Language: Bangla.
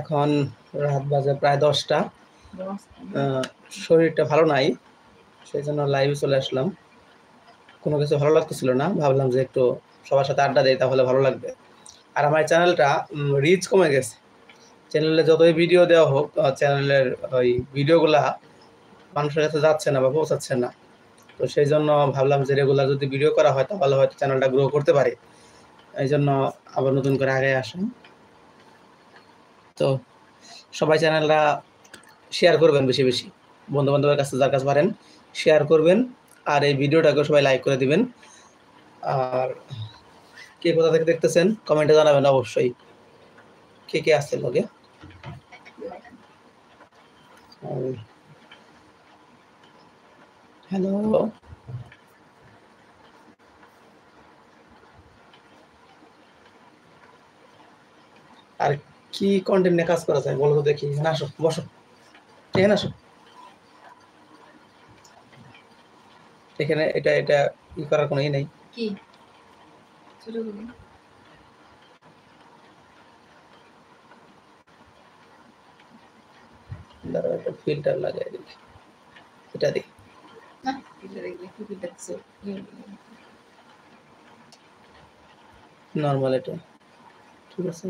এখন রাত বাজে প্রায় দশটা। শরীরটা ভালো নাই সেই জন্য লাইভে চলে আসলাম। কোনো কিছু ভালো লাগতেছিল না ভাবলাম যে একটু সবার সাথে আড্ডা দেয় তাহলে ভালো লাগবে। আর আমার চ্যানেলটা রিচ কমে গেছে। চ্যানেলে যতই ভিডিও দেওয়া হোক চ্যানেলের ওই ভিডিওগুলা মানুষের কাছে যাচ্ছে না বা পৌঁছাচ্ছে না। তো সেই জন্য ভাবলাম যে রেগুলার যদি ভিডিও করা হয় তাহলে হয়তো চ্যানেলটা গ্রো করতে পারে। এই জন্য আবার নতুন করে আগে আসুন তো সবাই চ্যানেলটা শেয়ার করবেন বেশি বেশি। বন্ধু বান্ধবের কাছে যার কাছে পারেন শেয়ার করবেন আর এই ভিডিওটাকে সবাই লাইক করে দিবেন। আর কে কোথা থেকে দেখতেছেন কমেন্টে জানাবেন অবশ্যই। কে কে আসছে লগে হ্যালো আর কি কন্টেন্ট নিয়ে কাজ করা যায় বলো তো দেখি। এখানে আসো বসো। এখানে আসো। এখানে এটা এটা ই করার কোনো ই নেই। কি? দাঁড়াও একটা ফিল্টার লাগাই দিই এটা দেখছ নর্মাল এটা। ঠিক আছে?